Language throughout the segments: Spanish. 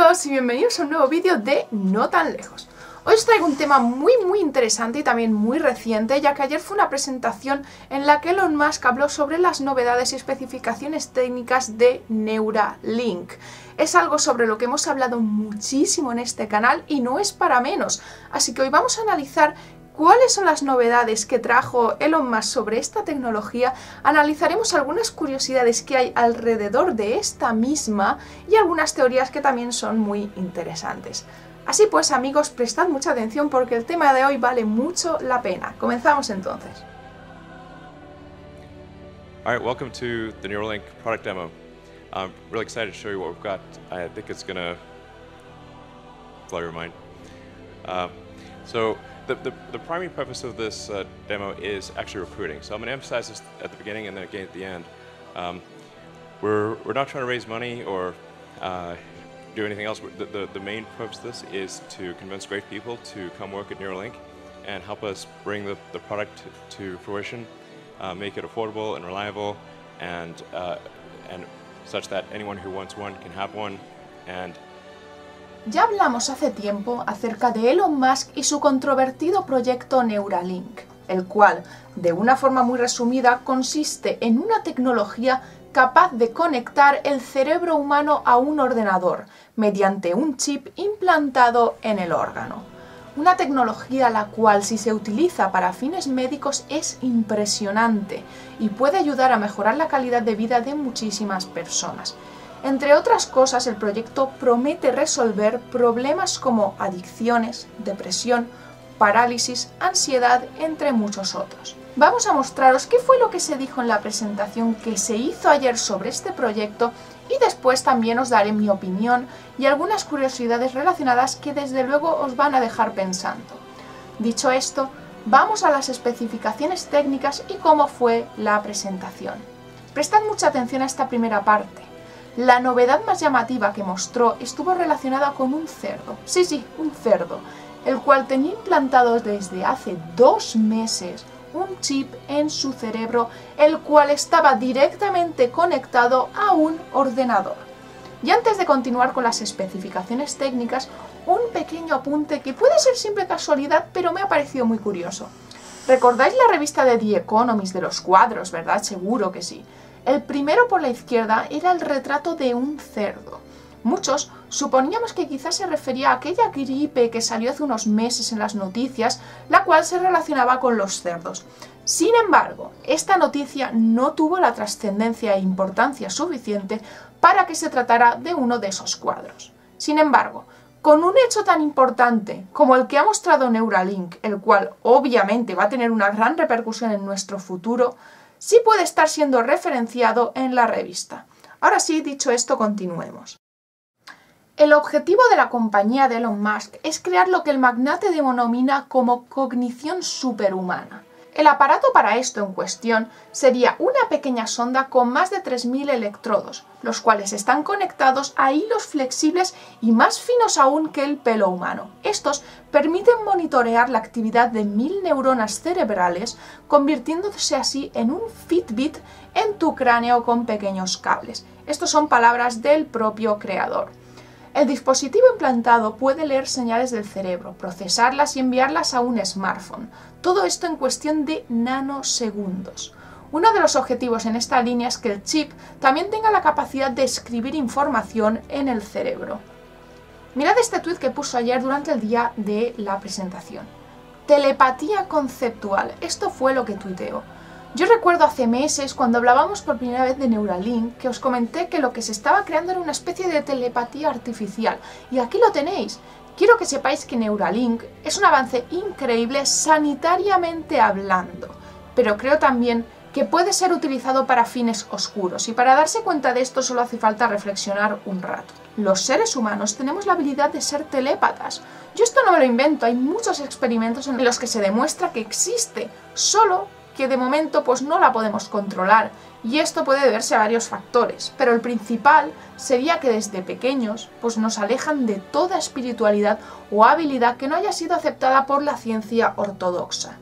y bienvenidos a un nuevo vídeo de No tan lejos. Hoy os traigo un tema muy muy interesante y también muy reciente, ya que ayer fue una presentación en la que Elon Musk habló sobre las novedades y especificaciones técnicas de Neuralink. Es algo sobre lo que hemos hablado muchísimo en este canal y no es para menos, así que hoy vamos a analizar cuáles son las novedades que trajo Elon Musk sobre esta tecnología, analizaremos algunas curiosidades que hay alrededor de esta misma y algunas teorías que también son muy interesantes. Así pues amigos, prestad mucha atención porque el tema de hoy vale mucho la pena. Comenzamos entonces. Alright, welcome to the Neuralink product demo. I'm really excited to show you what we've got. I think it's gonna blow your mind. Uh, so the, the, the, primary purpose of this uh, demo is actually recruiting. So I'm going to emphasize this at the beginning and then again at the end. Um, we're, we're not trying to raise money or uh, do anything else. The, the, the, main purpose of this is to convince great people to come work at Neuralink and help us bring the, the product to fruition, uh, make it affordable and reliable, and, uh, and such that anyone who wants one can have one, and Ya hablamos hace tiempo acerca de Elon Musk y su controvertido proyecto Neuralink, el cual, de una forma muy resumida, consiste en una tecnología capaz de conectar el cerebro humano a un ordenador mediante un chip implantado en el órgano. Una tecnología la cual si se utiliza para fines médicos es impresionante y puede ayudar a mejorar la calidad de vida de muchísimas personas. Entre otras cosas, el proyecto promete resolver problemas como adicciones, depresión, parálisis, ansiedad, entre muchos otros. Vamos a mostraros qué fue lo que se dijo en la presentación que se hizo ayer sobre este proyecto y después también os daré mi opinión y algunas curiosidades relacionadas que desde luego os van a dejar pensando. Dicho esto, vamos a las especificaciones técnicas y cómo fue la presentación. Prestad mucha atención a esta primera parte. La novedad más llamativa que mostró estuvo relacionada con un cerdo, sí, sí, un cerdo, el cual tenía implantado desde hace dos meses un chip en su cerebro, el cual estaba directamente conectado a un ordenador. Y antes de continuar con las especificaciones técnicas, un pequeño apunte que puede ser simple casualidad, pero me ha parecido muy curioso. ¿Recordáis la revista de The Economist de los cuadros, verdad? Seguro que sí. El primero por la izquierda era el retrato de un cerdo. Muchos suponíamos que quizás se refería a aquella gripe que salió hace unos meses en las noticias, la cual se relacionaba con los cerdos. Sin embargo, esta noticia no tuvo la trascendencia e importancia suficiente para que se tratara de uno de esos cuadros. Sin embargo, con un hecho tan importante como el que ha mostrado Neuralink, el cual obviamente va a tener una gran repercusión en nuestro futuro, sí puede estar siendo referenciado en la revista. Ahora sí, dicho esto, continuemos. El objetivo de la compañía de Elon Musk es crear lo que el magnate denomina como cognición superhumana. El aparato para esto en cuestión sería una pequeña sonda con más de 3.000 electrodos, los cuales están conectados a hilos flexibles y más finos aún que el pelo humano. Estos permiten monitorear la actividad de mil neuronas cerebrales, convirtiéndose así en un Fitbit en tu cráneo con pequeños cables. Estos son palabras del propio creador. El dispositivo implantado puede leer señales del cerebro, procesarlas y enviarlas a un smartphone. Todo esto en cuestión de nanosegundos. Uno de los objetivos en esta línea es que el chip también tenga la capacidad de escribir información en el cerebro. Mirad este tweet que puso ayer durante el día de la presentación. Telepatía conceptual. Esto fue lo que tuiteó. Yo recuerdo hace meses, cuando hablábamos por primera vez de Neuralink, que os comenté que lo que se estaba creando era una especie de telepatía artificial. Y aquí lo tenéis. Quiero que sepáis que Neuralink es un avance increíble sanitariamente hablando, pero creo también que puede ser utilizado para fines oscuros y para darse cuenta de esto solo hace falta reflexionar un rato. Los seres humanos tenemos la habilidad de ser telépatas. Yo esto no me lo invento, hay muchos experimentos en los que se demuestra que existe, solo que de momento pues no la podemos controlar y esto puede deberse a varios factores, pero el principal sería que desde pequeños pues nos alejan de toda espiritualidad o habilidad que no haya sido aceptada por la ciencia ortodoxa.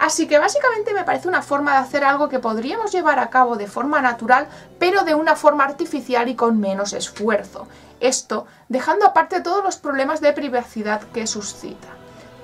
Así que básicamente me parece una forma de hacer algo que podríamos llevar a cabo de forma natural, pero de una forma artificial y con menos esfuerzo. Esto dejando aparte todos los problemas de privacidad que suscita.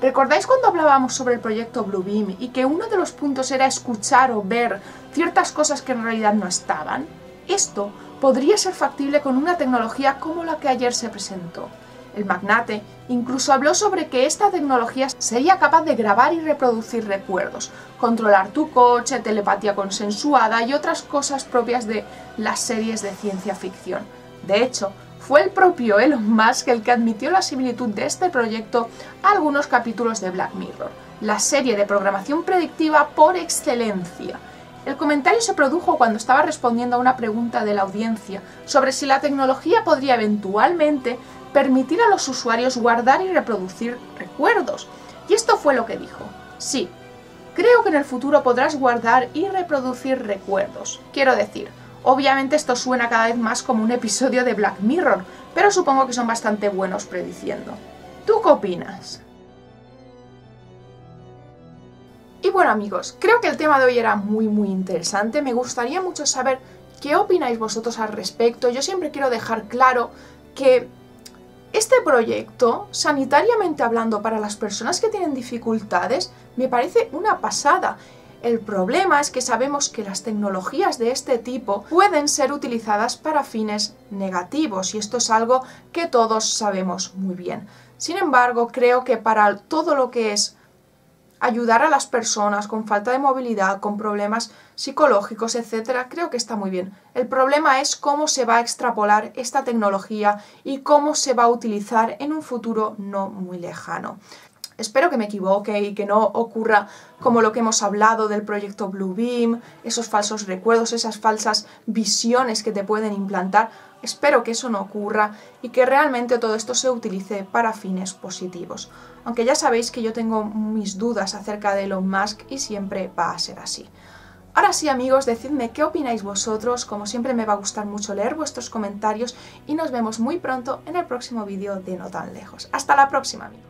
¿Recordáis cuando hablábamos sobre el proyecto Bluebeam y que uno de los puntos era escuchar o ver ciertas cosas que en realidad no estaban? Esto podría ser factible con una tecnología como la que ayer se presentó. El magnate incluso habló sobre que esta tecnología sería capaz de grabar y reproducir recuerdos, controlar tu coche, telepatía consensuada y otras cosas propias de las series de ciencia ficción. De hecho, fue el propio Elon Musk el que admitió la similitud de este proyecto a algunos capítulos de Black Mirror, la serie de programación predictiva por excelencia. El comentario se produjo cuando estaba respondiendo a una pregunta de la audiencia sobre si la tecnología podría eventualmente permitir a los usuarios guardar y reproducir recuerdos. Y esto fue lo que dijo. Sí, creo que en el futuro podrás guardar y reproducir recuerdos. Quiero decir, Obviamente esto suena cada vez más como un episodio de Black Mirror, pero supongo que son bastante buenos prediciendo. ¿Tú qué opinas? Y bueno amigos, creo que el tema de hoy era muy muy interesante, me gustaría mucho saber qué opináis vosotros al respecto. Yo siempre quiero dejar claro que este proyecto, sanitariamente hablando para las personas que tienen dificultades, me parece una pasada el problema es que sabemos que las tecnologías de este tipo pueden ser utilizadas para fines negativos y esto es algo que todos sabemos muy bien. Sin embargo, creo que para todo lo que es ayudar a las personas con falta de movilidad, con problemas psicológicos, etcétera, creo que está muy bien. El problema es cómo se va a extrapolar esta tecnología y cómo se va a utilizar en un futuro no muy lejano. Espero que me equivoque y que no ocurra como lo que hemos hablado del proyecto Bluebeam, esos falsos recuerdos, esas falsas visiones que te pueden implantar. Espero que eso no ocurra y que realmente todo esto se utilice para fines positivos. Aunque ya sabéis que yo tengo mis dudas acerca de Elon Musk y siempre va a ser así. Ahora sí amigos, decidme qué opináis vosotros, como siempre me va a gustar mucho leer vuestros comentarios y nos vemos muy pronto en el próximo vídeo de No Tan Lejos. Hasta la próxima amigos.